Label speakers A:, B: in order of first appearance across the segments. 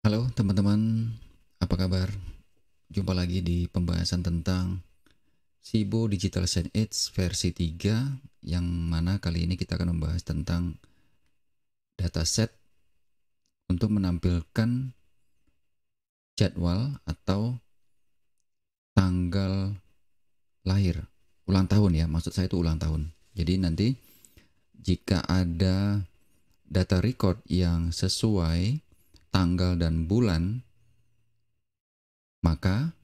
A: Halo teman-teman, apa kabar? Jumpa lagi di pembahasan tentang Sibo Digital Sign versi 3 yang mana kali ini kita akan membahas tentang dataset untuk menampilkan jadwal atau tanggal lahir ulang tahun ya, maksud saya itu ulang tahun. Jadi nanti jika ada data record yang sesuai tanggal dan bulan, maka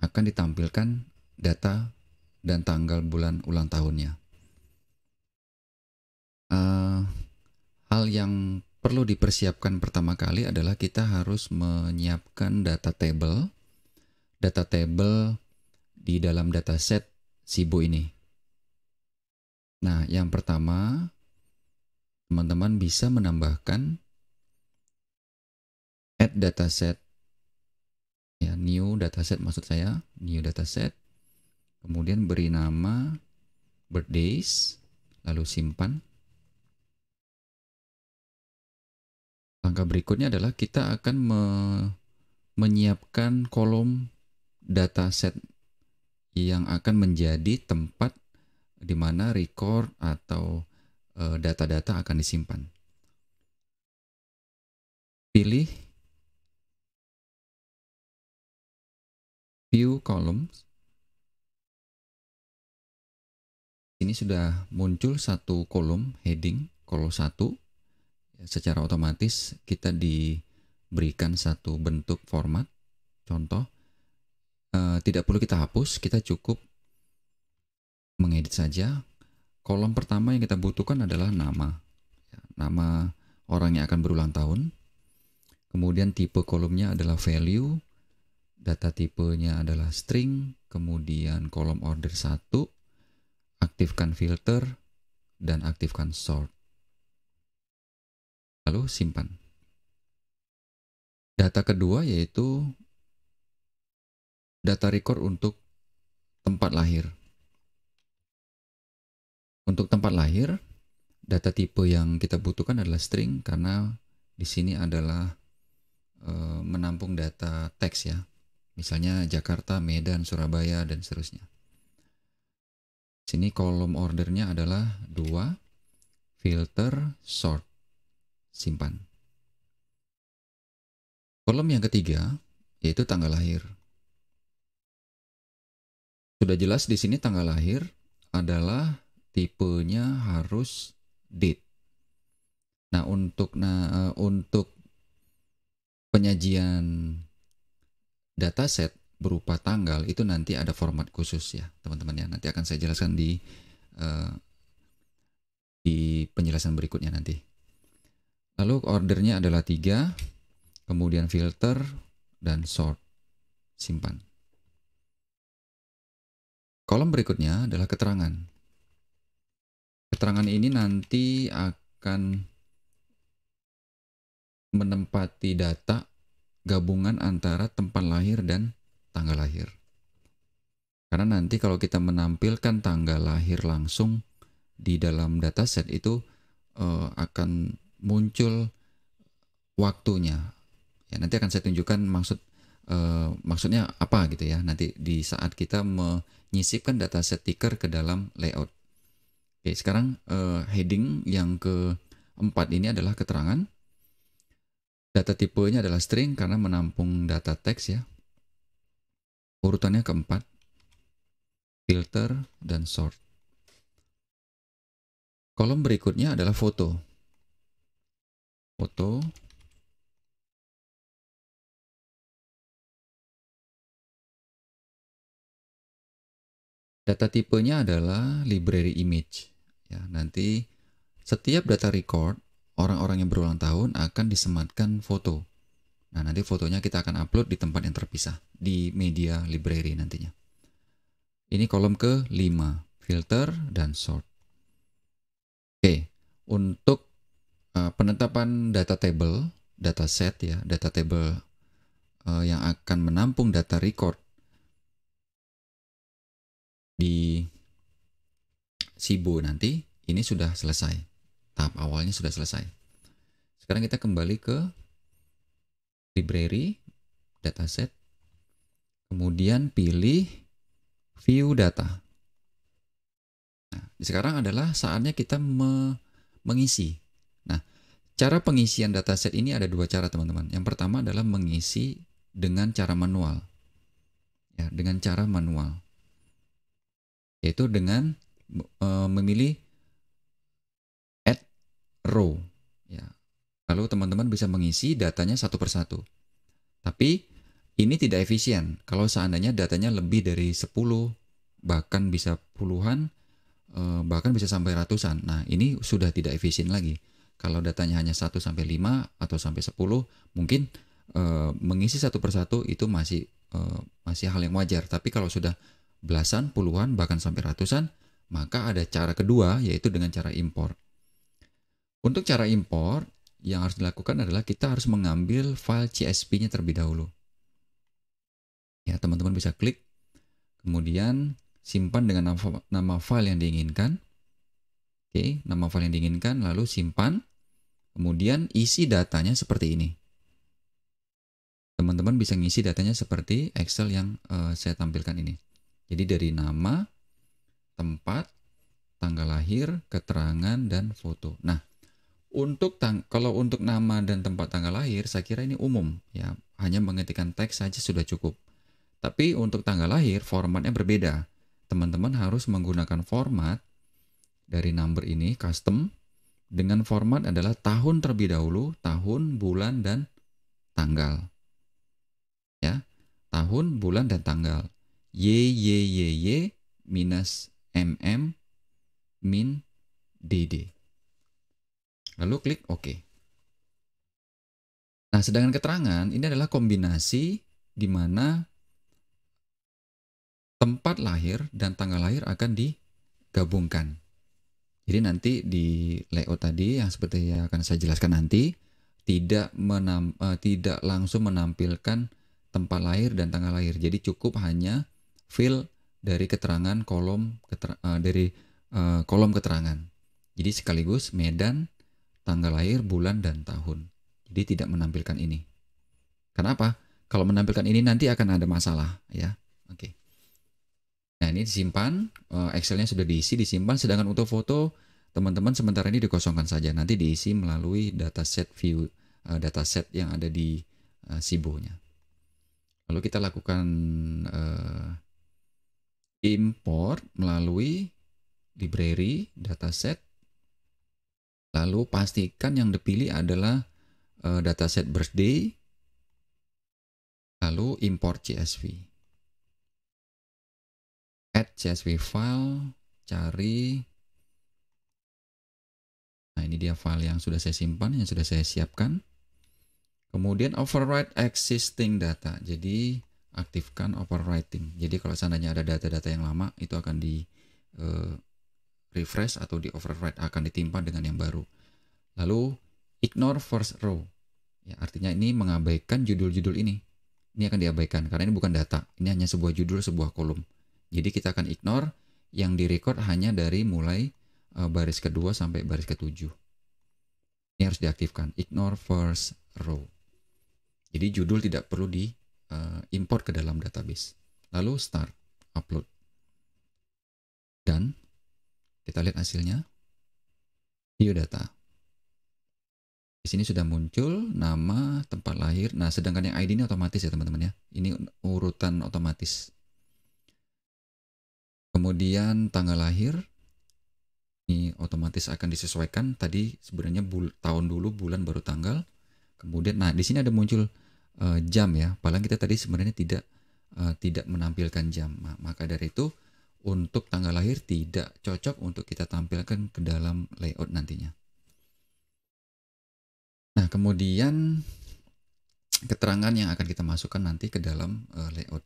A: akan ditampilkan data dan tanggal bulan ulang tahunnya. Uh, hal yang perlu dipersiapkan pertama kali adalah kita harus menyiapkan data table, data table di dalam dataset Sibo ini. Nah, yang pertama, teman-teman bisa menambahkan add dataset. Ya new dataset maksud saya. New dataset. Kemudian beri nama birthdays lalu simpan. Langkah berikutnya adalah kita akan me menyiapkan kolom dataset yang akan menjadi tempat di mana record atau eh, data-data akan disimpan. Pilih view columns. Ini sudah muncul satu kolom heading kolom satu. Secara otomatis kita diberikan satu bentuk format. Contoh uh, tidak perlu kita hapus kita cukup mengedit saja. Kolom pertama yang kita butuhkan adalah nama. Ya, nama orang yang akan berulang tahun. Kemudian tipe kolomnya adalah value data tipenya adalah string, kemudian kolom order 1, aktifkan filter, dan aktifkan sort. Lalu simpan. Data kedua yaitu data record untuk tempat lahir. Untuk tempat lahir, data tipe yang kita butuhkan adalah string karena di sini adalah e, menampung data teks ya. Misalnya Jakarta, Medan, Surabaya, dan seterusnya. Sini kolom ordernya adalah dua, filter, sort, simpan. Kolom yang ketiga yaitu tanggal lahir. Sudah jelas di sini tanggal lahir adalah tipenya harus date. Nah, untuk nah untuk penyajian dataset berupa tanggal itu nanti ada format khusus ya teman-teman ya. Nanti akan saya jelaskan di uh, di penjelasan berikutnya nanti. Lalu ordernya adalah tiga kemudian filter dan sort simpan. Kolom berikutnya adalah keterangan. Keterangan ini nanti akan menempati data gabungan antara tempat lahir dan tanggal lahir. Karena nanti kalau kita menampilkan tanggal lahir langsung di dalam dataset itu uh, akan muncul waktunya. Ya, nanti akan saya tunjukkan maksud uh, maksudnya apa gitu ya. Nanti di saat kita menyisipkan dataset ticker ke dalam layout. Oke, sekarang uh, heading yang keempat ini adalah keterangan. Data tipenya adalah string karena menampung data teks ya. Urutannya keempat, filter dan sort. Kolom berikutnya adalah foto. Foto. Data tipenya adalah library image. Ya, nanti setiap data record orang-orang yang berulang tahun akan disematkan foto. Nah, nanti fotonya kita akan upload di tempat yang terpisah, di media library nantinya. Ini kolom ke-5, filter dan sort. Oke, untuk uh, penetapan data table, data set ya, data table uh, yang akan menampung data record di Sibo nanti, ini sudah selesai tahap awalnya sudah selesai. Sekarang kita kembali ke library, dataset, kemudian pilih view data. Nah, sekarang adalah saatnya kita me mengisi. Nah, cara pengisian dataset ini ada dua cara teman-teman. Yang pertama adalah mengisi dengan cara manual. Ya, dengan cara manual. Yaitu dengan e, memilih row. Ya. Lalu teman-teman bisa mengisi datanya satu persatu. Tapi ini tidak efisien. Kalau seandainya datanya lebih dari 10, bahkan bisa puluhan, Eh, bahkan bisa sampai ratusan. Nah, ini sudah tidak efisien lagi. Kalau datanya hanya 1 sampai 5 atau sampai 10, mungkin uh, mengisi satu persatu itu masih uh, masih hal yang wajar. Tapi kalau sudah belasan, puluhan, bahkan sampai ratusan, maka ada cara kedua yaitu dengan cara impor. Untuk cara impor, yang harus dilakukan adalah kita harus mengambil file CSV-nya terlebih dahulu. Ya, teman-teman bisa klik, kemudian simpan dengan nama, nama file yang diinginkan. Oke, nama file yang diinginkan, lalu simpan. Kemudian isi datanya seperti ini. Teman-teman bisa ngisi datanya seperti Excel yang uh, saya tampilkan ini. Jadi dari nama, tempat, tanggal lahir, keterangan, dan foto. Nah, untuk tang kalau untuk nama dan tempat tanggal lahir, saya kira ini umum ya, hanya mengetikkan teks saja sudah cukup. Tapi untuk tanggal lahir formatnya berbeda teman-teman harus menggunakan format dari number ini custom dengan format adalah tahun terlebih dahulu, tahun, bulan dan tanggal. Ya. Tahun, bulan dan tanggal. Y Y Y Y minus MM min DD. Lalu klik OK. Nah, sedangkan keterangan ini adalah kombinasi di mana tempat lahir dan tanggal lahir akan digabungkan. Jadi nanti di layout tadi yang seperti yang akan saya jelaskan nanti tidak menam, uh, tidak langsung menampilkan tempat lahir dan tanggal lahir. Jadi cukup hanya fill dari keterangan kolom keter, uh, dari uh, kolom keterangan. Jadi sekaligus medan, tanggal lahir, bulan dan tahun. Jadi tidak menampilkan ini. Kenapa? Kalau menampilkan ini nanti akan ada masalah ya. Oke. Okay. Nah ini disimpan, eh, Excelnya sudah diisi, disimpan. Sedangkan untuk foto, teman-teman sementara ini dikosongkan saja. Nanti diisi melalui dataset view, uh, dataset yang ada di uh, Sibo-nya. Lalu kita lakukan uh, import melalui library dataset. Lalu pastikan yang dipilih adalah uh, dataset birthday. Lalu import CSV add CSV file, cari. Nah, ini dia file yang sudah saya simpan, yang sudah saya siapkan. Kemudian override existing data. Jadi aktifkan overwriting. Jadi kalau seandainya ada data-data yang lama itu akan di uh, refresh atau di override akan ditimpa dengan yang baru. Lalu ignore first row. Ya, artinya ini mengabaikan judul-judul ini. Ini akan diabaikan karena ini bukan data. Ini hanya sebuah judul, sebuah kolom. Jadi kita akan ignore yang direcord hanya dari mulai uh, baris kedua sampai baris ketujuh. Ini harus diaktifkan. Ignore first row. Jadi judul tidak perlu di uh, import ke dalam database. Lalu start upload. Dan kita lihat hasilnya. View data. Di sini sudah muncul nama, tempat lahir. Nah, sedangkan yang ID ini otomatis ya teman-teman ya. Ini urutan otomatis. Kemudian tanggal lahir ini otomatis akan disesuaikan. Tadi sebenarnya bul tahun dulu, bulan baru tanggal. Kemudian, nah di sini ada muncul uh, jam ya. Padahal kita tadi sebenarnya tidak uh, tidak menampilkan jam. Maka dari itu untuk tanggal lahir tidak cocok untuk kita tampilkan ke dalam layout nantinya. Nah kemudian keterangan yang akan kita masukkan nanti ke dalam uh, layout.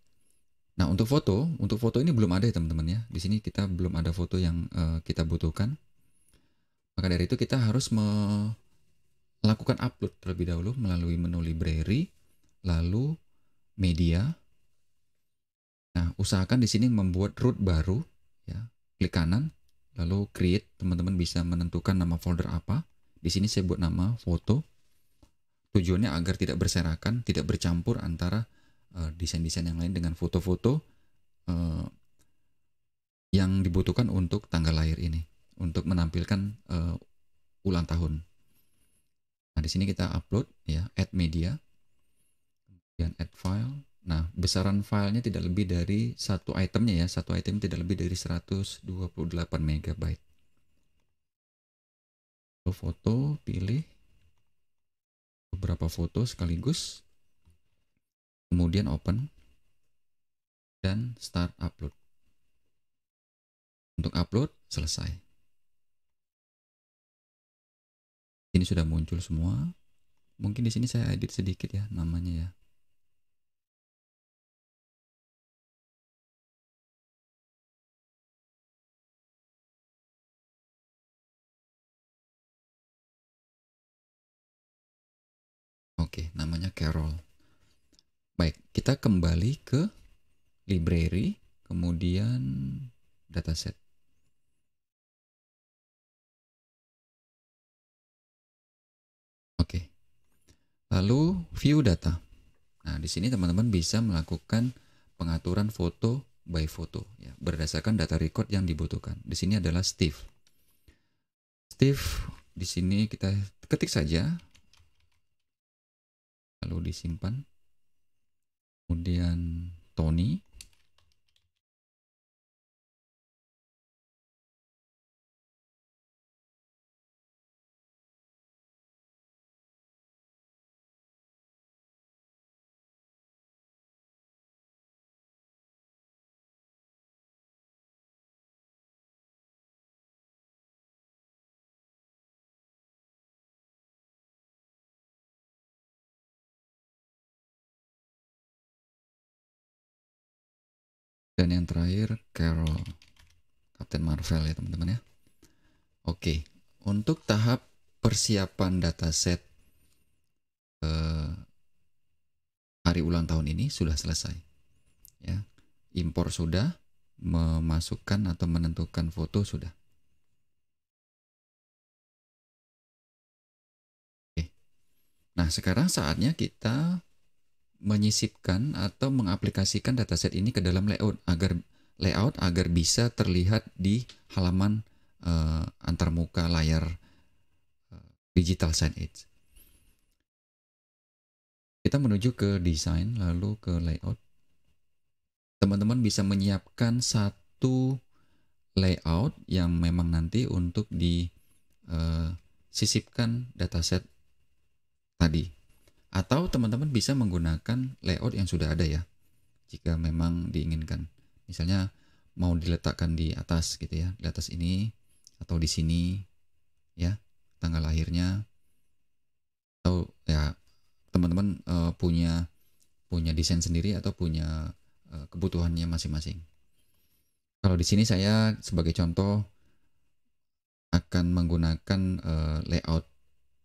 A: Nah, untuk foto, untuk foto ini belum ada ya teman-teman ya. Di sini kita belum ada foto yang uh, kita butuhkan. Maka dari itu kita harus melakukan upload terlebih dahulu melalui menu library, lalu media. Nah, usahakan di sini membuat root baru ya. Klik kanan, lalu create, teman-teman bisa menentukan nama folder apa. Di sini saya buat nama foto. tujuannya agar tidak berserakan, tidak bercampur antara uh, desain-desain yang lain dengan foto-foto uh, yang dibutuhkan untuk tanggal lahir ini, untuk menampilkan uh, ulang tahun. Nah, di sini kita upload ya, add media, kemudian add file. Nah, besaran filenya tidak lebih dari satu itemnya ya, satu item tidak lebih dari 128 megabyte. Foto, pilih beberapa foto sekaligus, kemudian open, dan start upload. Untuk upload, selesai. Ini sudah muncul semua. Mungkin di sini saya edit sedikit ya namanya ya. Baik, kita kembali ke library, kemudian dataset. Oke. Lalu view data. Nah, di sini teman-teman bisa melakukan pengaturan foto by foto ya, berdasarkan data record yang dibutuhkan. Di sini adalah Steve. Steve di sini kita ketik saja lalu disimpan kemudian Tony dan yang terakhir Carol Captain Marvel ya teman-teman ya. Oke untuk tahap persiapan dataset eh, hari ulang tahun ini sudah selesai ya. Impor sudah memasukkan atau menentukan foto sudah. Nah sekarang saatnya kita menyisipkan atau mengaplikasikan dataset ini ke dalam layout agar layout agar bisa terlihat di halaman uh, antarmuka layar uh, digital signage. Kita menuju ke desain lalu ke layout. Teman-teman bisa menyiapkan satu layout yang memang nanti untuk disisipkan uh, dataset tadi atau teman-teman bisa menggunakan layout yang sudah ada ya jika memang diinginkan. Misalnya mau diletakkan di atas gitu ya di atas ini atau di sini ya tanggal lahirnya. Atau ya teman-teman uh, punya punya desain sendiri atau punya uh, kebutuhannya masing-masing. Kalau di sini saya sebagai contoh akan menggunakan uh, layout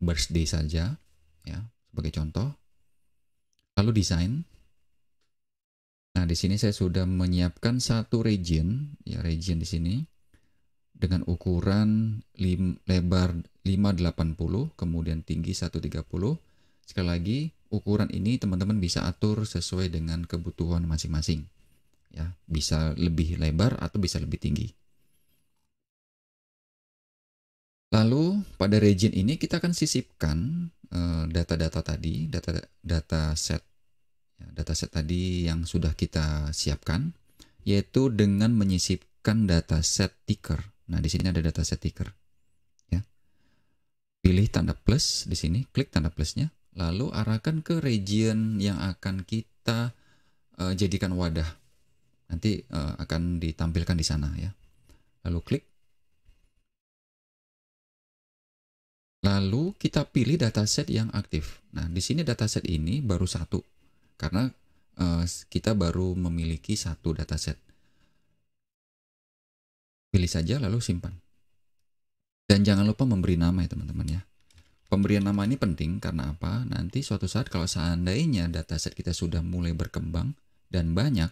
A: birthday saja ya sebagai contoh. Lalu desain. Nah, di sini saya sudah menyiapkan satu region, ya region di sini dengan ukuran lim, lebar 580, kemudian tinggi 130. Sekali lagi, ukuran ini teman-teman bisa atur sesuai dengan kebutuhan masing-masing. Ya, bisa lebih lebar atau bisa lebih tinggi. Lalu pada region ini kita akan sisipkan eh, data-data uh, tadi, data data set ya, data set tadi yang sudah kita siapkan yaitu dengan menyisipkan data set ticker. Nah, di sini ada data set ticker. Ya. Pilih tanda plus di sini, klik tanda plusnya, lalu arahkan ke region yang akan kita uh, jadikan wadah. Nanti uh, akan ditampilkan di sana ya. Lalu klik Lalu kita pilih dataset yang aktif. Nah, di sini dataset ini baru satu, karena uh, kita baru memiliki satu dataset. Pilih saja lalu simpan. Dan jangan lupa memberi nama ya teman-teman ya. Pemberian nama ini penting karena apa? Nanti suatu saat kalau seandainya dataset kita sudah mulai berkembang dan banyak,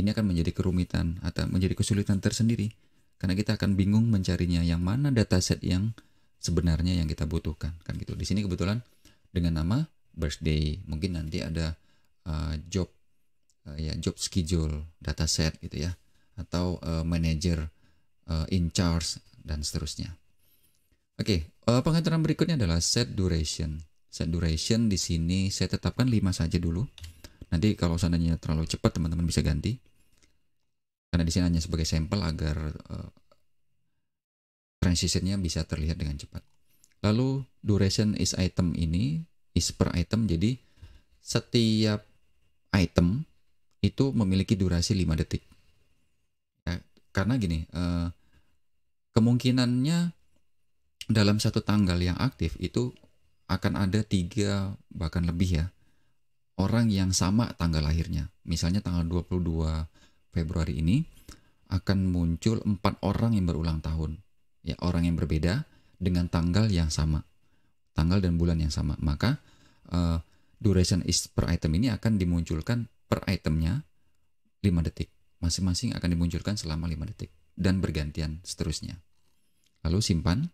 A: ini akan menjadi kerumitan atau menjadi kesulitan tersendiri. Karena kita akan bingung mencarinya yang mana dataset yang sebenarnya yang kita butuhkan kan gitu. Di sini kebetulan dengan nama birthday. Mungkin nanti ada uh, job uh, ya job schedule, dataset gitu ya, atau uh, manager uh, in charge dan seterusnya. Oke, okay, uh, pengaturan berikutnya adalah set duration. Set duration di sini saya tetapkan 5 saja dulu. Nanti kalau seandainya terlalu cepat teman-teman bisa ganti. Karena di sini hanya sebagai sampel agar uh, transitionnya bisa terlihat dengan cepat. Lalu duration is item ini is per item jadi setiap item itu memiliki durasi 5 detik. Ya, karena gini, uh, kemungkinannya dalam satu tanggal yang aktif itu akan ada tiga bahkan lebih ya orang yang sama tanggal lahirnya. Misalnya tanggal 22 Februari ini akan muncul empat orang yang berulang tahun. Ya, orang yang berbeda dengan tanggal yang sama. Tanggal dan bulan yang sama. Maka uh, duration is per item ini akan dimunculkan per itemnya 5 detik. Masing-masing akan dimunculkan selama 5 detik dan bergantian seterusnya. Lalu simpan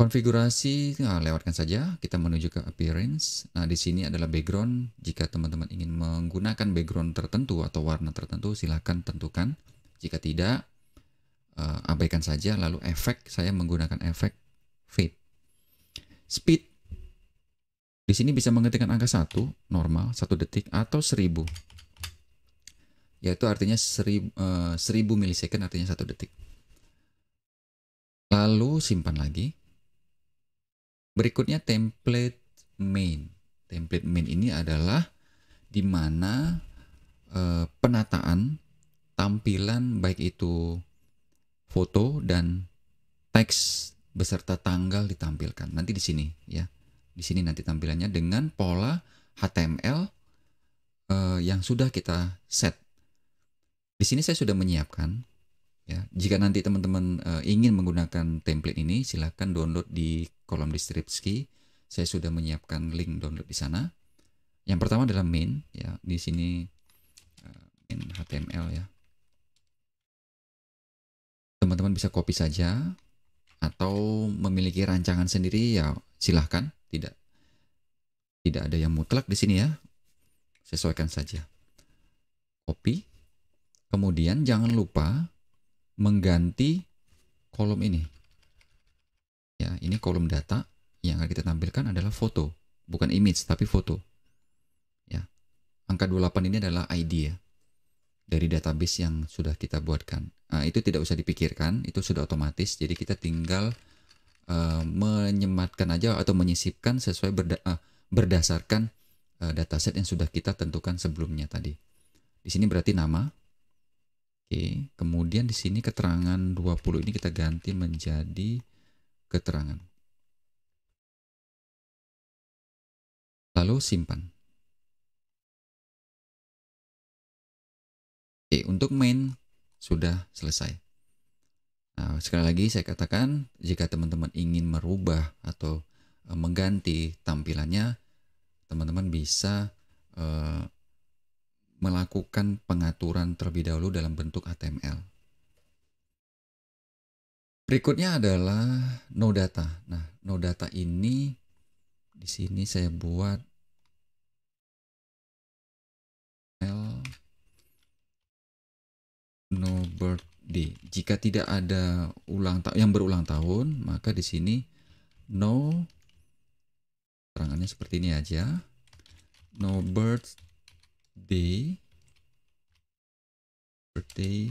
A: Konfigurasi, nah, lewatkan saja. Kita menuju ke appearance. Nah, di sini adalah background. Jika teman-teman ingin menggunakan background tertentu atau warna tertentu, silahkan tentukan. Jika tidak, uh, abaikan saja. Lalu efek, saya menggunakan efek fade. Speed. Di sini bisa mengetikkan angka 1, normal, 1 detik, atau 1000. Yaitu artinya 1000, uh, 1000 milisecond artinya 1 detik. Lalu simpan lagi Berikutnya template main. Template main ini adalah di mana e, penataan tampilan baik itu foto dan teks beserta tanggal ditampilkan. Nanti di sini ya. Di sini nanti tampilannya dengan pola HTML e, eh, yang sudah kita set. Di sini saya sudah menyiapkan Ya, jika nanti teman-teman uh, ingin menggunakan template ini, silahkan download di kolom deskripsi. Saya sudah menyiapkan link download di sana. Yang pertama adalah main, ya di sini uh, main HTML ya. Teman-teman bisa copy saja atau memiliki rancangan sendiri ya silahkan. Tidak tidak ada yang mutlak di sini ya. Sesuaikan saja. Copy. Kemudian jangan lupa mengganti kolom ini. Ya, ini kolom data yang akan kita tampilkan adalah foto, bukan image tapi foto. Ya. Angka 28 ini adalah ID ya dari database yang sudah kita buatkan. Nah, itu tidak usah dipikirkan, itu sudah otomatis. Jadi kita tinggal uh, menyematkan aja atau menyisipkan sesuai berda uh, berdasarkan uh, dataset yang sudah kita tentukan sebelumnya tadi. Di sini berarti nama, Oke, kemudian di sini keterangan 20 ini kita ganti menjadi keterangan. Lalu simpan. Untuk main sudah selesai. Nah, sekali lagi saya katakan, jika teman-teman ingin merubah atau e, mengganti tampilannya, teman-teman bisa uh, melakukan pengaturan terlebih dahulu dalam bentuk HTML. Berikutnya adalah no data. Nah, no data ini di sini saya buat no birthday. Jika tidak ada ulang tahun yang berulang tahun, maka di sini no terangannya seperti ini aja. No birthday birthday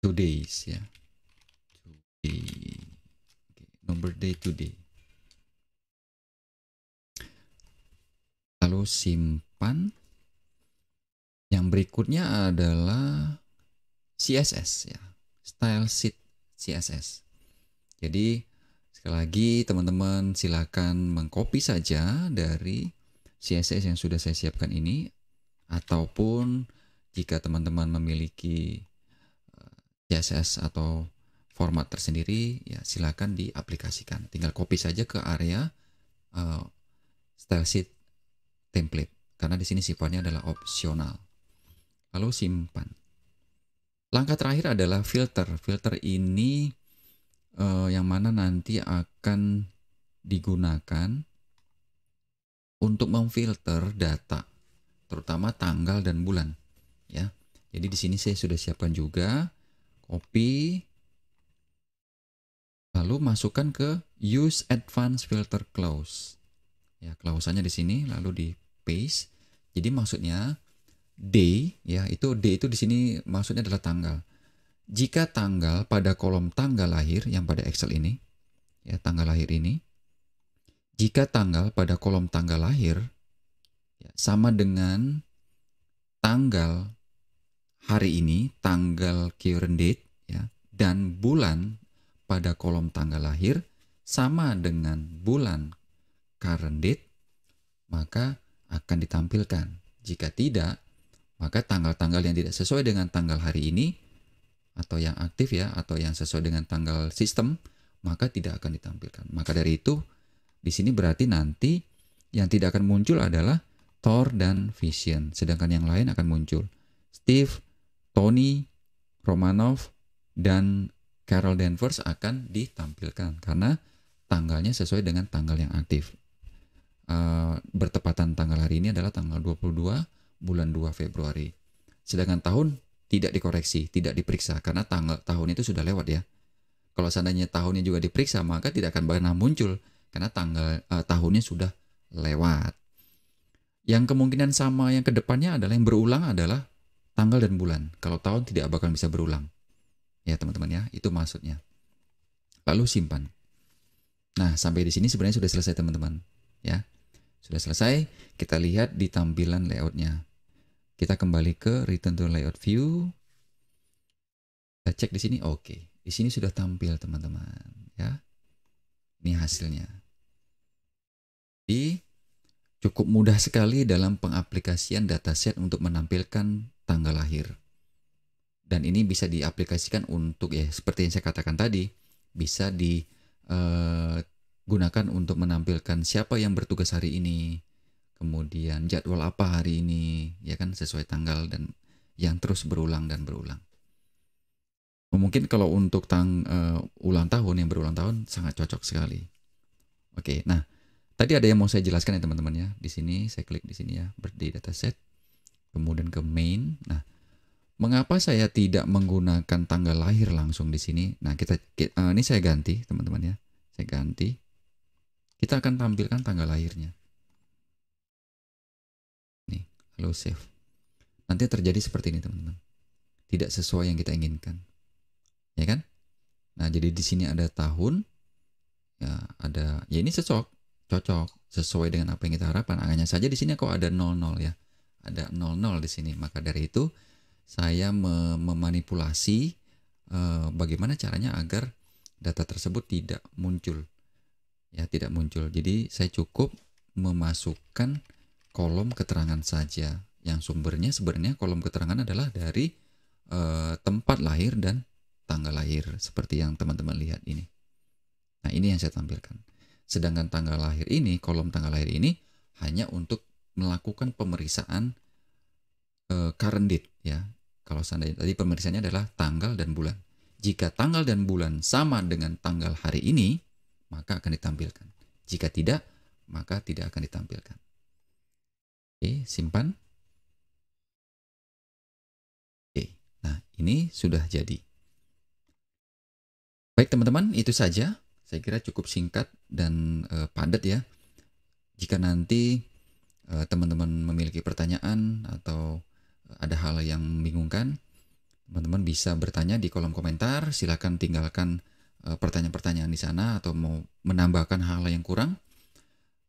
A: two days ya today okay. no birthday today lalu simpan yang berikutnya adalah CSS ya style sheet CSS jadi Sekali lagi teman-teman silakan mengcopy saja dari CSS yang sudah saya siapkan ini ataupun jika teman-teman memiliki eh, CSS atau format tersendiri ya silakan diaplikasikan. Tinggal copy saja ke area uh, style sheet template karena di sini sifatnya adalah opsional. Lalu simpan. Langkah terakhir adalah filter. Filter ini uh, yang mana nanti akan digunakan untuk memfilter data, terutama tanggal dan bulan. Ya, jadi di sini saya sudah siapkan juga copy, lalu masukkan ke use advanced filter clause. Ya, klausannya di sini, lalu di paste. Jadi maksudnya day, ya itu day itu di sini maksudnya adalah tanggal. Jika tanggal pada kolom tanggal lahir yang pada Excel ini, ya tanggal lahir ini, jika tanggal pada kolom tanggal lahir ya, sama dengan tanggal hari ini, tanggal current date, ya, dan bulan pada kolom tanggal lahir sama dengan bulan current date, maka akan ditampilkan. Jika tidak, maka tanggal-tanggal yang tidak sesuai dengan tanggal hari ini atau yang aktif ya atau yang sesuai dengan tanggal sistem, maka tidak akan ditampilkan. Maka dari itu di sini berarti nanti yang tidak akan muncul adalah Thor dan Vision, sedangkan yang lain akan muncul. Steve, Tony, Romanov, dan Carol Danvers akan ditampilkan karena tanggalnya sesuai dengan tanggal yang aktif. Uh, bertepatan tanggal hari ini adalah tanggal 22 bulan 2 Februari. Sedangkan tahun tidak dikoreksi, tidak diperiksa karena tanggal tahun itu sudah lewat ya. Kalau seandainya tahunnya juga diperiksa, maka tidak akan pernah muncul karena tanggal uh, tahunnya sudah lewat. Yang kemungkinan sama yang ke depannya adalah yang berulang adalah tanggal dan bulan. Kalau tahun tidak bakal bisa berulang. Ya teman-teman ya, itu maksudnya. Lalu simpan. Nah, sampai di sini sebenarnya sudah selesai teman-teman. Ya, sudah selesai. Kita lihat di tampilan layoutnya. Kita kembali ke return to layout view. Kita cek di sini, oke. Di sini sudah tampil teman-teman. Ya, ini hasilnya. Jadi cukup mudah sekali dalam pengaplikasian dataset untuk menampilkan tanggal lahir. Dan ini bisa diaplikasikan untuk ya seperti yang saya katakan tadi, bisa digunakan eh, untuk menampilkan siapa yang bertugas hari ini, kemudian jadwal apa hari ini, ya kan sesuai tanggal dan yang terus berulang dan berulang. Mungkin kalau untuk tang uh, ulang tahun yang berulang tahun sangat cocok sekali. Oke, nah Tadi ada yang mau saya jelaskan ya teman-teman ya. Di sini saya klik di sini ya, birthday dataset. Kemudian ke main. Nah, mengapa saya tidak menggunakan tanggal lahir langsung di sini? Nah, kita uh, ini saya ganti teman-teman ya. Saya ganti. Kita akan tampilkan tanggal lahirnya. Lalu save. Nanti terjadi seperti ini teman-teman. Tidak sesuai yang kita inginkan. Ya kan? Nah, jadi di sini ada tahun, ya ada, ya ini cocok cocok sesuai dengan apa yang kita harapkan. Hanya saja di sini kok ada 00 ya. Ada 00 di sini. Maka dari itu saya memanipulasi uh, bagaimana caranya agar data tersebut tidak muncul. Ya, tidak muncul. Jadi saya cukup memasukkan kolom keterangan saja. Yang sumbernya sebenarnya kolom keterangan adalah dari uh, tempat lahir dan tanggal lahir seperti yang teman-teman lihat ini. Nah, ini yang saya tampilkan. Sedangkan tanggal lahir ini, kolom tanggal lahir ini hanya untuk melakukan pemeriksaan uh, current date ya. Kalau seandainya tadi pemeriksaannya adalah tanggal dan bulan. Jika tanggal dan bulan sama dengan tanggal hari ini, maka akan ditampilkan. Jika tidak, maka tidak akan ditampilkan. Oke, simpan. Oke, nah ini sudah jadi. Baik teman-teman, itu saja saya kira cukup singkat dan uh, padat ya. Jika nanti eh, teman-teman memiliki pertanyaan atau ada hal yang membingungkan, teman-teman bisa bertanya di kolom komentar. Silahkan tinggalkan pertanyaan eh, pertanyaan-pertanyaan di sana atau mau menambahkan hal yang kurang,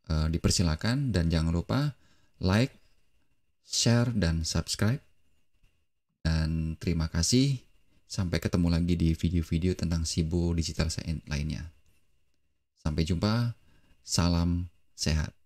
A: dipersilakan dan jangan lupa like, share dan subscribe. Dan terima kasih. Sampai ketemu lagi di video-video tentang Sibo Digital Science lainnya. Sampai jumpa, salam sehat.